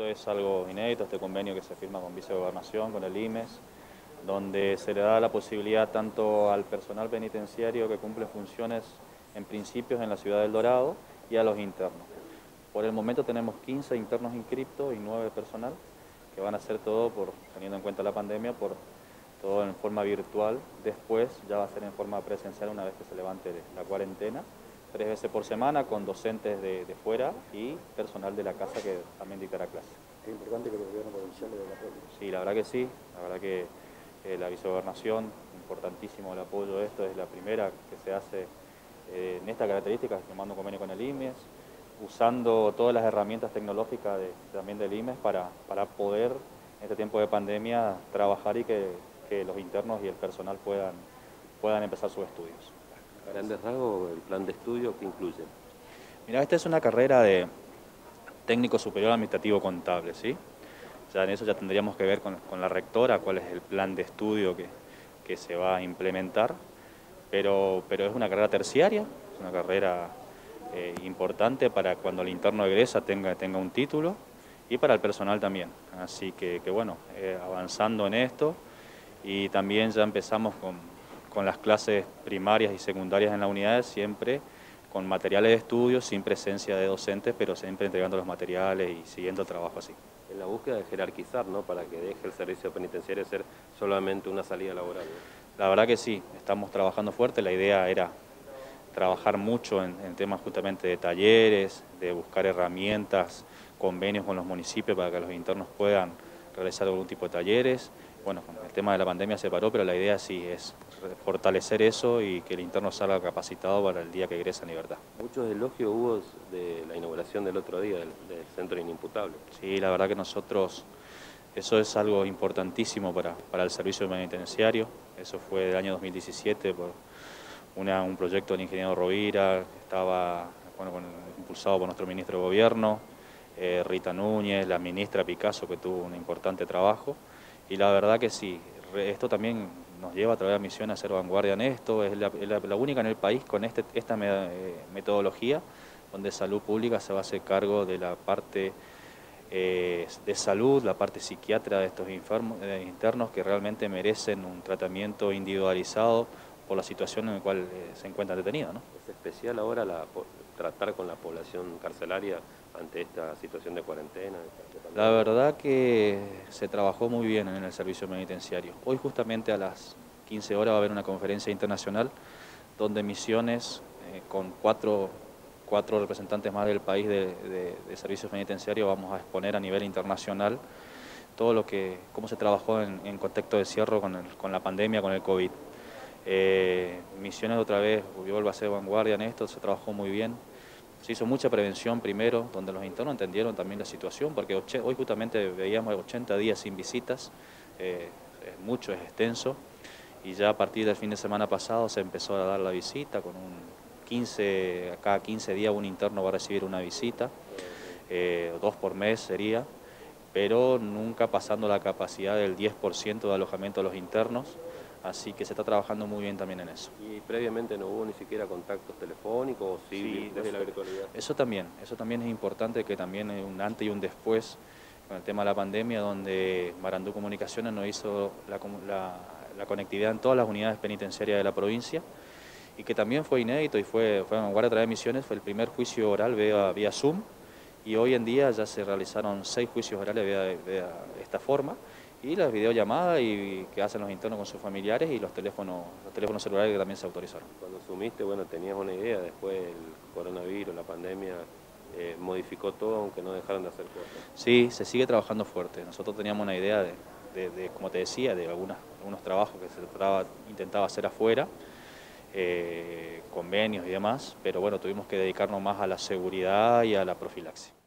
Esto es algo inédito, este convenio que se firma con Vicegobernación, con el IMES, donde se le da la posibilidad tanto al personal penitenciario que cumple funciones en principios en la ciudad del Dorado y a los internos. Por el momento tenemos 15 internos inscriptos y 9 personal, que van a hacer todo, por teniendo en cuenta la pandemia, por todo en forma virtual. Después ya va a ser en forma presencial una vez que se levante la cuarentena, tres veces por semana con docentes de, fuera y personal de la casa que también dictará clase. Es importante que el gobierno provincial le dé apoyo. Sí, la verdad que sí, la verdad que eh, la vicegobernación, importantísimo el apoyo de esto, es la primera que se hace eh, en esta característica, firmando un convenio con el IMES, usando todas las herramientas tecnológicas también del IMES para, para poder en este tiempo de pandemia trabajar y que, que los internos y el personal puedan, puedan empezar sus estudios. Grandes rasgos, el plan de estudio, ¿qué incluye? Mira, esta es una carrera de técnico superior administrativo contable, ¿sí? Ya en eso ya tendríamos que ver con, la rectora cuál es el plan de estudio que, que, se va a implementar, pero, pero es una carrera terciaria, es una carrera eh, importante para cuando el interno egresa tenga, tenga un título y para el personal también. Así que, que bueno, eh, avanzando en esto y también ya empezamos con, con las clases primarias y secundarias en la unidad, siempre con materiales de estudio, sin presencia de docentes, pero siempre entregando los materiales y siguiendo el trabajo así. En la búsqueda de jerarquizar, ¿no? Para que deje el servicio penitenciario ser solamente una salida laboral. La verdad que sí, estamos trabajando fuerte, la idea era trabajar mucho en, temas justamente de talleres, de buscar herramientas, convenios con los municipios para que los internos puedan realizar algún tipo de talleres. Bueno, el tema de la pandemia se paró, pero la idea sí es fortalecer eso y que el interno salga capacitado para el día que egresa en libertad. Muchos elogios hubo de la inauguración del otro día del, Centro Inimputable. Sí, la verdad que nosotros, eso es algo importantísimo para, para el servicio penitenciario, eso fue del año 2017 por un proyecto del ingeniero Rovira, que estaba bueno, impulsado por nuestro ministro de Gobierno, eh, Rita Núñez, la ministra Picasso, que tuvo un importante trabajo, y la verdad que sí, esto también nos lleva a través de la misión a ser vanguardia en esto, es la, única en el país con este, esta eh, metodología, donde salud pública se va a hacer cargo de la parte eh, de salud, la parte psiquiatra de estos internos que realmente merecen un tratamiento individualizado por la situación en la cual eh, se encuentran detenidos. ¿no? Es especial ahora la, tratar con la población carcelaria ante esta situación de cuarentena. La verdad que se trabajó muy bien en el servicio penitenciario. Hoy justamente a las 15 horas va a haber una conferencia internacional donde Misiones, eh, con cuatro, cuatro, representantes más del país de, servicios penitenciarios, vamos a exponer a nivel internacional todo lo que, cómo se trabajó en, contexto de cierre con, con la pandemia, con el COVID. Eh, misiones otra vez, vuelve a ser vanguardia en esto, se trabajó muy bien. Se hizo mucha prevención primero, donde los internos entendieron también la situación, porque hoy justamente veíamos 80 días sin visitas, eh, es mucho, es extenso, y ya a partir del fin de semana pasado se empezó a dar la visita, con un 15, cada 15 días un interno va a recibir una visita, eh, dos por mes sería, pero nunca pasando la capacidad del 10% de alojamiento de los internos, Así que se está trabajando muy bien también en eso. ¿Y previamente no hubo ni siquiera contactos telefónicos sí, desde la virtualidad? Eso también, eso también es importante, que también hay un antes y un después con el tema de la pandemia, donde Marandú Comunicaciones nos hizo la, conectividad en todas las unidades penitenciarias de la provincia y que también fue inédito y fue, fue vanguardia a través de misiones, fue el primer juicio oral vía, vía Zoom y hoy en día ya se realizaron seis juicios orales de esta forma y las videollamadas y que hacen los internos con sus familiares y los teléfonos, los teléfonos celulares que también se autorizaron. Cuando sumiste, bueno, tenías una idea, después el coronavirus, la pandemia, eh, modificó todo aunque no dejaron de hacer cosas. Sí, se sigue trabajando fuerte. Nosotros teníamos una idea de, como te decía, de algunas, algunos trabajos que se trataba, intentaba hacer afuera, eh, convenios y demás, pero bueno, tuvimos que dedicarnos más a la seguridad y a la profilaxis.